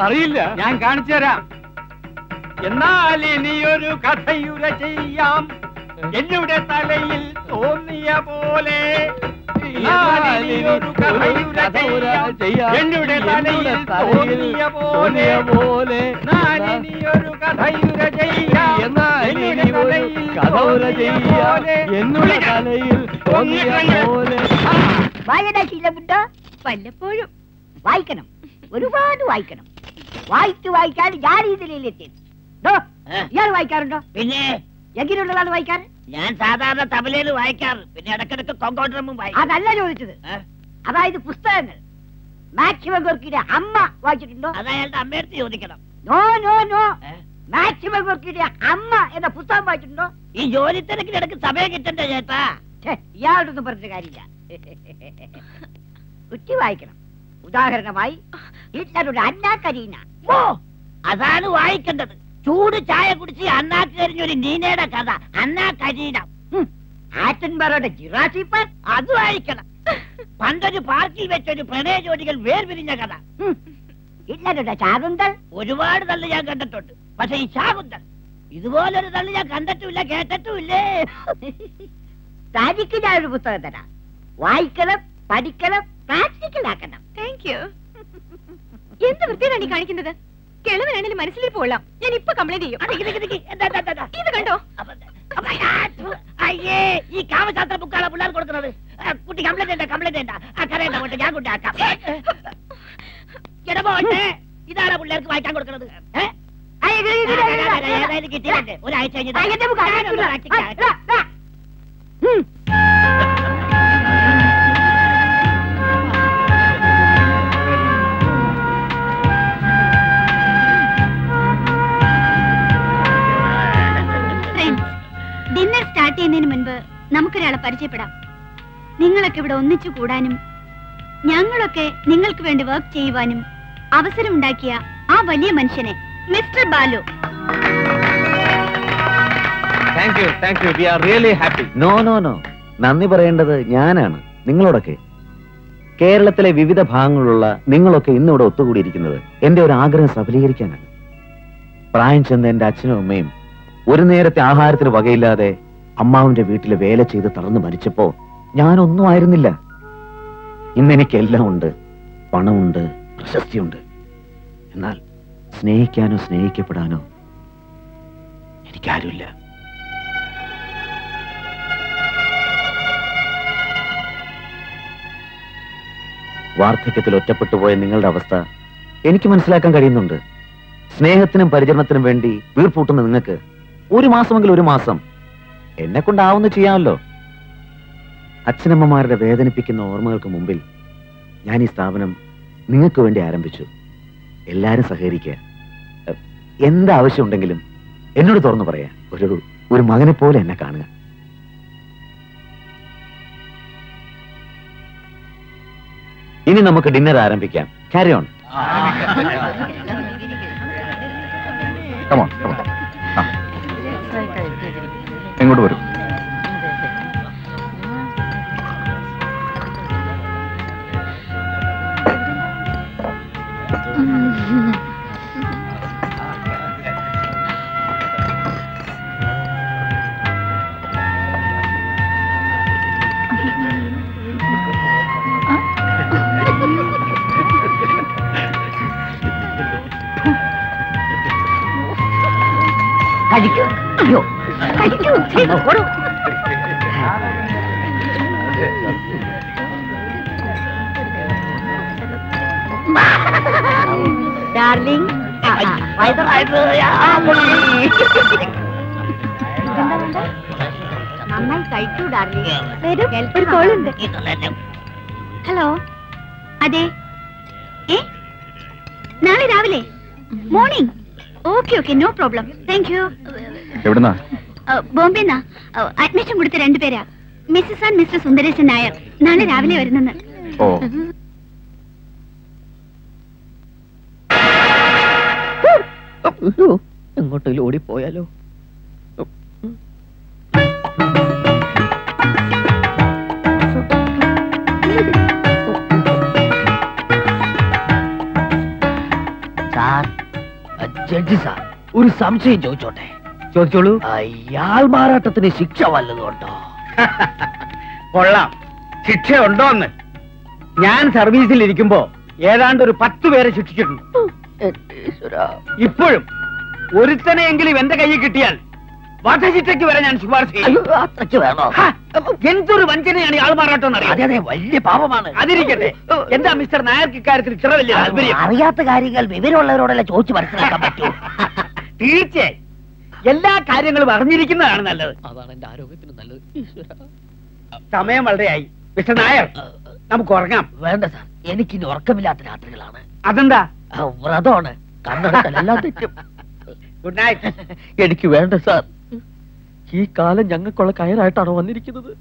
അറിയില്ല. ഞാൻ കാണിച്ചു തരാം. എന്നാൽ ഇനിയൊരു കഥയുര ചെയ്യാം. എന്നുടെ തലയിൽ തോന്നിയ പോലെ എന്നുടെ തലയിൽ തോന്നിയ പോലെ പോലെ ഒരു കഥയുര ചെയ്യാം. എന്നാൽ ഇനി ഒരു തലയിൽ കഥയുര തോന്നിയ ചെയ്യാം. പോലെ. എന്നുടെ തലയിൽ തോന്നിയ പോലെ. വായനാശീലമുണ്ടോ വല്ലപ്പോഴും വായിക്കണം. ഒരുപാട് വായിക്കണം. വായിച്ചു വായിക്കാൻ ഞാൻ ഈ നിലയിലെത്തി ഇയാൾ വായിക്കാറുണ്ടോ? പിന്നെ? എങ്ങനെയുള്ളതാണ് വായിക്കാൻ? ഞാൻ സാധാരണ തബലയിൽ വായിക്കാറ്. പിന്നെ ഇടക്കിടക്ക് കൊങ്കോട്ടറമ്പും വായിക്കും. അതല്ല ചോദിച്ചത്. അതായത് പുസ്തകങ്ങൾ. മാക്സിമം ഗോർക്കിയുടെ അമ്മ വായിച്ചിട്ടുണ്ടോ? അതായത് അമ്മയടുത്ത് ചോദിക്കണം. No no no? മാക്സിമം ഗോർക്കിയുടെ അമ്മ എന്ന പുസ്തകം വായിച്ചിട്ടുണ്ടോ? ഈ ജോലി തിരക്കിനിടക്ക് സമയം കിട്ടണ്ടേ ചേട്ടാ? ഇയാളോടൊന്നും പറഞ്ഞിട്ട് കാര്യമില്ല. കുറ്റി വായിക്കണം. ഉദാഹരണമായി ഹിറ്റ്ലറുടെ അന്നാ കരീന. ഓ അതാണ് വായിക്കേണ്ടത്. ചൂട് ചായ കുടിച്ച് അണ്ണാക്ക് കരിഞ്ഞൊരു നീനയുടെ കഥ. അന്നാ കരീന. ആറ്റൻബറോടെ ജിറാസി പാർക്ക് അത് വായിക്കണം. പണ്ടൊരു പാർക്കിൽ വെച്ചൊരു പ്രണയ ജോലികൾ വേർപിരിഞ്ഞ കഥ. ഹിറ്റ്ലറുടെ ശാകുന്തൾ ഒരുപാട് തള്ളു ഞാൻ കണ്ടിട്ടുണ്ട്. പക്ഷെ ഈ ശാകുന്തൽ ഇതുപോലൊരു തള്ളു ഞാൻ കണ്ടിട്ടുമില്ല കേട്ടിട്ടുമില്ലേ? തനിക്ക് ഞാനൊരു പുസ്തകം തരാം. വായിക്കണം പഠിക്കണം പ്രാക്ടിക്കലാക്കണം. താങ്ക് യു എന്ത് വൃത്തിയാണ് ഈ കാണിക്കുന്നത് കിളവനാണെങ്കിലും മനസ്സിലേക്ക് പോകാം ഞാൻ ഇപ്പൊ കംപ്ലൈന്റ് ചെയ്യും അടിക്ക് നിക്ക് നിക്ക്. എന്താ, എന്താ, എന്താ, എന്താ? ഇത് കണ്ടോ അപ്പൊ, അപ്പൊ, ആ, ഥു, അയ്യേ ഈ കാമശാസ്ത്ര ബുക്കാണ് പിള്ളേർ കൊടുക്കുന്നത് ആ, കുട്ടി കംപ്ലൈന്റ് ചെയ്യണ്ട കംപ്ലൈന്റ് ചെയ്യണ്ട ആ കരയണ്ട പോട്ടെ ഞാൻ കൊണ്ടാക്കാം ഇടപോട്ടെ ഇതാണ് പിള്ളേർക്ക് വായിക്കാൻ കൊടുക്കുന്നത് ഏ? ആ, ഇത്, ഇത്, ഇത്, ഇത്, ഇത്, ഇത്. അതായത് കിട്ടിയിട്ടുണ്ട് ഒരാഴ്ച കഴിഞ്ഞിട്ട് പരിചയപ്പെടാം. നിങ്ങളൊക്കെ ഇവിടെ ഒന്നിച്ചു കൂടാനും ഞങ്ങളൊക്കെ നിങ്ങൾക്ക് വേണ്ടി വർക്ക് ചെയ്യുവാനും അവസരമുണ്ടാക്കിയ ആ വലിയ മനുഷ്യനെ mister Balu. We are really happy no no no നന്ദി പറയേണ്ടത് ഞാനാണ് നിങ്ങളോടൊക്കെ. കേരളത്തിലെ വിവിധ ഭാഗങ്ങളിലുള്ള നിങ്ങളൊക്കെ ഇന്നിവിടെ ഒത്തുകൂടിയിരിക്കുന്നത് എന്റെ ഒരു ആഗ്രഹം സഫലീകരിക്കാനാണ്. പ്രായം ചെന്ന എന്റെ അച്ഛനും അമ്മയും ഒരു നേരത്തെ ആഹാരത്തിന് വകയില്ലാതെ അമ്മാവിന്റെ വീട്ടിൽ വേല ചെയ്ത് തളർന്ന് മരിച്ചപ്പോ ഞാനൊന്നും ആയിരുന്നില്ല. ഇന്ന് എനിക്കെല്ലാം ഉണ്ട്. പണമുണ്ട് പ്രശസ്തിയുണ്ട്. എന്നാൽ സ്നേഹിക്കാനോ സ്നേഹിക്കപ്പെടാനോ എനിക്കാരുമില്ല. വാർദ്ധക്യത്തിൽ ഒറ്റപ്പെട്ടു പോയ നിങ്ങളുടെ അവസ്ഥ എനിക്ക് മനസ്സിലാക്കാൻ കഴിയുന്നുണ്ട്. സ്നേഹത്തിനും പരിചരണത്തിനും വേണ്ടി വീർപ്പൂട്ടുന്ന നിങ്ങൾക്ക് ഒരു മാസമെങ്കിൽ ഒരു മാസം എന്നെ കൊണ്ടാവുന്ന ചെയ്യാമല്ലോ. അച്ഛനമ്മമാരുടെ വേദനിപ്പിക്കുന്ന ഓർമ്മകൾക്ക് മുമ്പിൽ ഞാൻ ഈ സ്ഥാപനം നിങ്ങൾക്ക് വേണ്ടി ആരംഭിച്ചു. എല്ലാരും സഹകരിക്കുക. എന്താ ആവശ്യമുണ്ടെങ്കിലും എന്നോട് തുറന്നു പറയാ. ഒരു ഒരു മകനെ പോലെ എന്നെ കാണുക. ഇനി നമുക്ക് ഡിന്നർ ആരംഭിക്കാം. ക്യാരി ഓൺ എങ്ങോട്ട് വരും കഴിക്കൂ അയ്യോ. ഡാർലിംഗ് നന്നായി കഴിക്കൂ ഡാർലിംഗ് ഹലോ അതെ ഏ നാളെ രാവിലെ morning okay okay no problem thank you എവിടുന്നാ ബോംബെന്നാ? അഡ്മിഷൻ കൊടുത്ത രണ്ടുപേരാ missus and mister Sundaresan Nair. നാളെ രാവിലെ വരുന്നെന്ന്. ഓ. എങ്ങോട്ടെങ്കിലും ഓടിപ്പോയാലോ? സാർ ജഡ്ജി സാർ ഒരു സംശയം ചോദിച്ചോട്ടെ? ചോദിച്ചോളൂ. അയാൾ മാറാട്ടത്തിന് ശിക്ഷ വല്ലതും ഉണ്ടോ കൊള്ളാം. ശിക്ഷ ഉണ്ടോന്ന് ഞാൻ സർവീസിൽ ഇരിക്കുമ്പോ ഏതാണ്ട് ഒരു പത്ത് പേരെ ശിക്ഷിച്ചിട്ടുണ്ട്. ഇപ്പോഴും ഒരുത്തനെയെങ്കിലും എന്റെ കയ്യിൽ കിട്ടിയാൽ വധശിക്ഷയ്ക്ക് വരെ ഞാൻ ശുപാർശ എന്തൊരു വഞ്ചനയാണ് ഇയാൾ മാറാട്ടം വലിയ പാപമാണ്. അതിരിക്കട്ടെ. എന്താ മിസ്റ്റർ നായർക്ക് ഇക്കാര്യത്തിൽ ഇത്ര വലിയ അറിയാത്ത കാര്യങ്ങൾ വിവരമുള്ളവരോടല്ല ചോദിച്ചു മനസ്സിലാക്കാൻ പറ്റൂ? തീർച്ചയായും. എല്ലാ കാര്യങ്ങളും അറിഞ്ഞിരിക്കുന്നതാണ് നല്ലത്. അതാണ് എന്റെ ആരോഗ്യത്തിന് നല്ലത്. സമയം വളരെയായി മിസ്റ്റർ നായർ നമുക്ക് ഉറങ്ങാം. വേണ്ട സാർ എനിക്ക് ഇനി ഉറക്കമില്ലാത്ത രാത്രികളാണ്. അതെന്താ? വ്രതമാണ്. തെറ്റും. ഗുഡ് നൈറ്റ് എനിക്ക് വേണ്ട സാർ. ഈ കാലം ഞങ്ങൾക്കുള്ള കയറായിട്ടാണോ വന്നിരിക്കുന്നത്?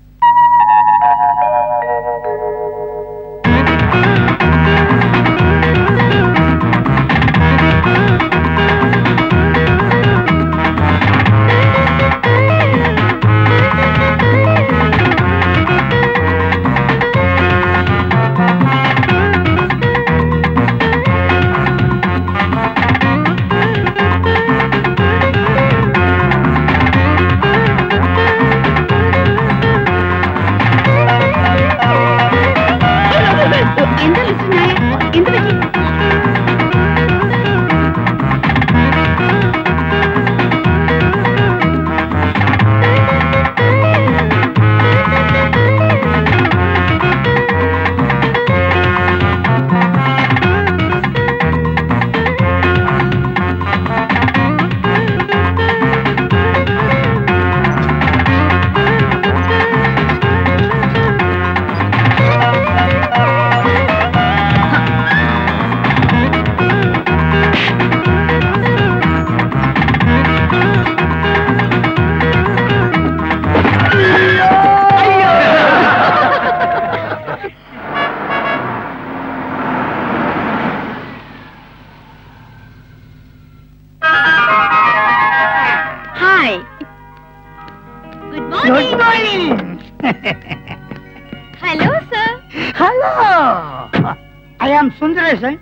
Hello, sir. Hello. I am Sundaresan,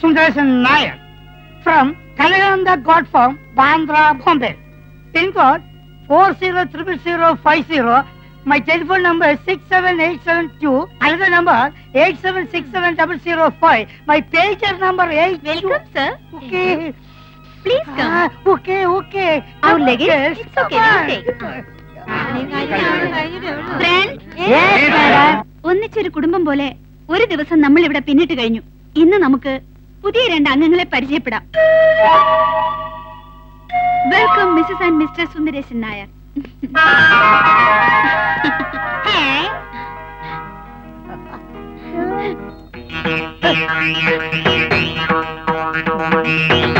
Sundaresan Nair, from Kalyananda God Farm, Bandra, Bombay. Pin code 40005050. My telephone number is 67872. Another number 8767005. My pager number 8. Welcome, sir. Okay. Please come. Ah, okay, okay. Our luggage. It's okay. We'll take. Friend, ഒന്നിച്ചൊരു കുടുംബം പോലെ ഒരു ദിവസം നമ്മൾ ഇവിടെ പിന്നിട്ട് കഴിഞ്ഞു. ഇന്ന് നമുക്ക് പുതിയ രണ്ട് അംഗങ്ങളെ പരിചയപ്പെടാം. Welcome missus and mister Sundaresan Nair. Thank എന്റെ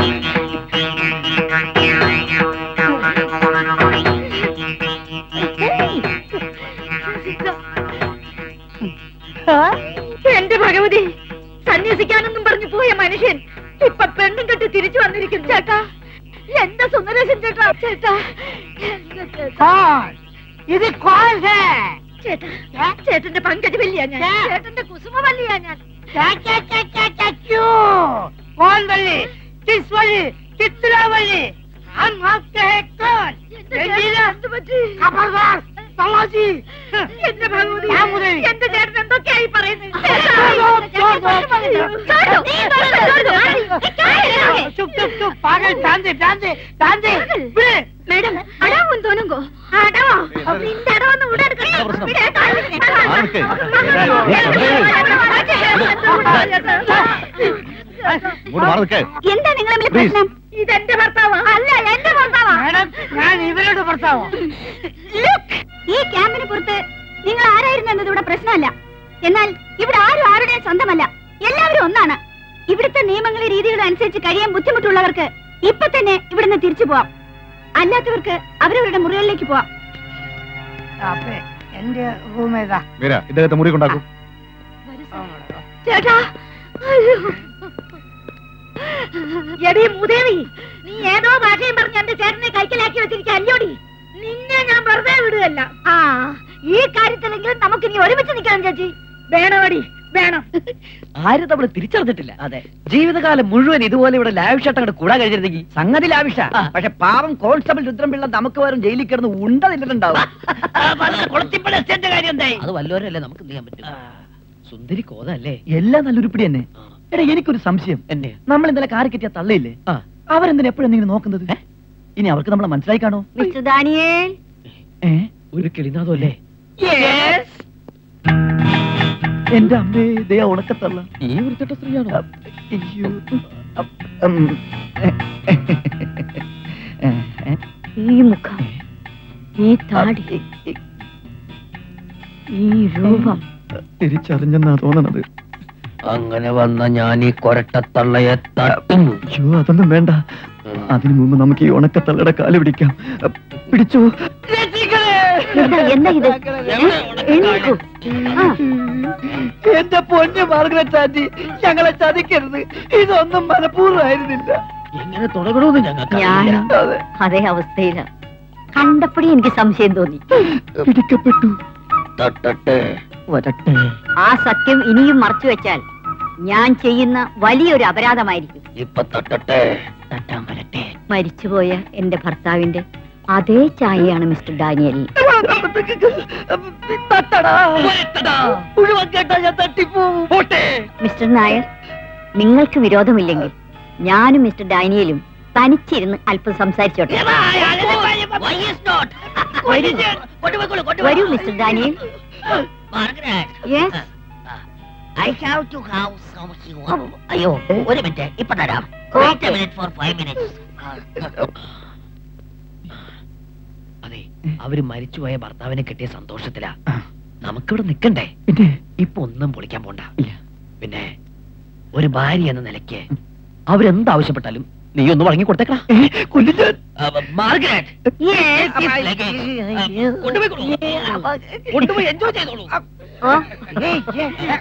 വിളിക്കുന്നു ചേട്ടാ എന്റെ സുന്ദരേശൻ ചേട്ടാ ചേട്ടാ ഇത് ചേട്ടാ ചേട്ടന്റെ പങ്കജവല്ലിയാ ഞാൻ. ചേട്ടന്റെ കുസുമവല്ലിയാ ഞാൻ. കോൺവള്ളി കിസ്വള്ളി കിത്തുലാവള്ളി എന്റെ ഭഗവതി എന്റെ ചേട്ടൻ എന്തൊക്കെയായി പറയുന്നത്? चुप चुप चुप पागल डांदे डांदे डांदे മേഡം അടാവും തോന്നുങ്കോ അടവോ നിന്റെ അടവൊന്നും ഇവിടെ എടുക്കണ്ട. പ്രശ്നം? ഇവിടെ കാണില്ല. ആർക്ക്? ഇങ്ങോട്ട് മാറി നിൽക്ക്. എന്താ നിങ്ങൾ തമ്മിൽ Please. പ്രശ്നം ഇതെന്റെ ഭർത്താവാ അല്ല എന്റെ ഭർത്താവാ मैडम ഞാൻ ഇവരോട് ഭർത്താവോ Look, ഈ ക്യാമ്പിന് പുറത്ത് നിങ്ങൾ ആരായിരുന്നു എന്നത് ഇവിടെ പ്രശ്നമല്ല എന്നാൽ ഇവിടെ ആരും ആരുടെയും സ്വന്തമല്ല. എല്ലാവരും ഒന്നാണ്. ഇവിടുത്തെ നിയമങ്ങളെ രീതികളും അനുസരിച്ച് കഴിയാൻ ബുദ്ധിമുട്ടുള്ളവർക്ക് ഇപ്പൊ തന്നെ ഇവിടുന്ന് തിരിച്ചു പോവാം. അല്ലാത്തവർക്ക് അവരവരുടെ മുറികളിലേക്ക് പോവാം. എന്റെ റൂം ഏതാ? ഇദ്ദേഹത്തെ മുറി കൊണ്ടാക്കും. ചേട്ടാ അയ്യോ. എടീ മൂദേവി നീ ഏതോ ഭാഷയും പറഞ്ഞ് എന്റെ ചേട്ടനെ കൈക്കലാക്കി വെച്ചിരിക്കുക അല്ലോടി നിന്നെ ഞാൻ വെറുതെ വിടുകയല്ല. ആ ഈ കാര്യത്തിലെങ്കിലും നമുക്ക് ഇനി ഒരുമിച്ച് നിൽക്കണം ചേച്ചി. വേണമടി വേണം. ആരും നമ്മൾ തിരിച്ചറിഞ്ഞിട്ടില്ല? അതെ. ജീവിതകാലം മുഴുവൻ ഇതുപോലെ ഇവിടെ ലാവിഷായിട്ട് അങ്ങോട്ട് കൂടാൻ കഴിഞ്ഞിരുന്നെങ്കിൽ സംഗതി ലാവിഷ. പക്ഷെ പാവം കോൺസ്റ്റബിൾ രുദ്രംപിള്ള നമുക്ക് വേറും ജയിലിൽ കിടന്ന് ഉണ്ട തിന്നിട്ടുണ്ടാവും കുളത്തിപ്പഴ എസ്റ്റേറ്റ് അത് വല്ലവരല്ലേ നമുക്ക് ചെയ്യാൻ പറ്റും. സുന്ദരി കോതല്ലേ? എല്ലാം നല്ലൊരുപ്പിടി തന്നെ. എടാ എനിക്കൊരു സംശയം. എന്നെ? നമ്മൾ ഇന്നലെ കാറി കെട്ടിയ തള്ളയില്ലേ? അവരെന്തിനാ എപ്പോഴും നിങ്ങൾ നോക്കുന്നത്? ഇനി അവർക്ക് നമ്മളെ മനസ്സിലായി കാണോ ഒരു കിളിനാഥോ അല്ലേ എന്റെ അമ്മേ ഇതേ ഉണക്കത്തള്ള ഈ ഒരു സ്ത്രീയാണോ? അയ്യോ. ഈ മുഖം ഈ താടി ഈ രൂപം. തിരിച്ചറിഞ്ഞെന്നാ തോന്നണത്. അങ്ങനെ വന്ന ഞാൻ ഈ കൊരട്ടത്തള്ളയെ തട്ടും അയ്യോ അതൊന്നും വേണ്ട. അതിനു മുമ്പ് നമുക്ക് ഈ ഉണക്കത്തള്ളയുടെ കാൽ പിടിക്കാം. പിടിച്ചോ? എന്താ ഇത്? എന്റെ പൊന്നു മാർഗരറ്റ് ആന്റി ഞങ്ങളെ ചതിക്കരുത്. ഇതൊന്നും മനഃപൂർവമായിരുന്നില്ല. എങ്ങനെ തുടങ്ങണമെന്ന് ഞങ്ങൾക്ക് അതെ. അതേ അവസ്ഥയില. കണ്ടപ്പോഴേ എനിക്ക് സംശയം തോന്നി. പിടിക്കപ്പെട്ടു. തട്ടട്ടെ. വരട്ടെ. ആ സത്യം ഇനിയും മറച്ചു വെച്ചാൽ ഞാൻ ചെയ്യുന്ന വലിയൊരു അപരാധമായിരിക്കും. ഇപ്പൊ തട്ടട്ടെ. തട്ടാൻ വരട്ടെ. മരിച്ചുപോയ എന്റെ ഭർത്താവിന്റെ അതേ ചായയാണ് മിസ്റ്റർ ഡാനിയൽ. മിസ്റ്റർ നായർ നിങ്ങൾക്ക് വിരോധമില്ലെങ്കിൽ ഞാനും മിസ്റ്റർ ഡാനിയലും തനിച്ചിരുന്ന് അല്പം സംസാരിച്ചോട്ടെ. വരൂ. Mister Daniel. I have to have some അയ്യോ ഒരു മിനിറ്റ് ഇപ്പൊ തരാം. Wait a minute for 5 minutes അവർ മരിച്ചുപോയ ഭർത്താവിനെ കിട്ടിയ സന്തോഷത്തിലാ നമുക്കിവിടെ നിക്കണ്ടേ ഇപ്പൊ ഒന്നും പൊളിക്കാൻ പോണ്ട. പിന്നെ ഒരു ഭാര്യ എന്ന നിലയ്ക്ക് അവരെന്താവശ്യപ്പെട്ടാലും നീ ഒന്ന് വഴങ്ങി കൊടുത്തേക്കടാ.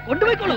കൊണ്ടുപോയിക്കോളൂ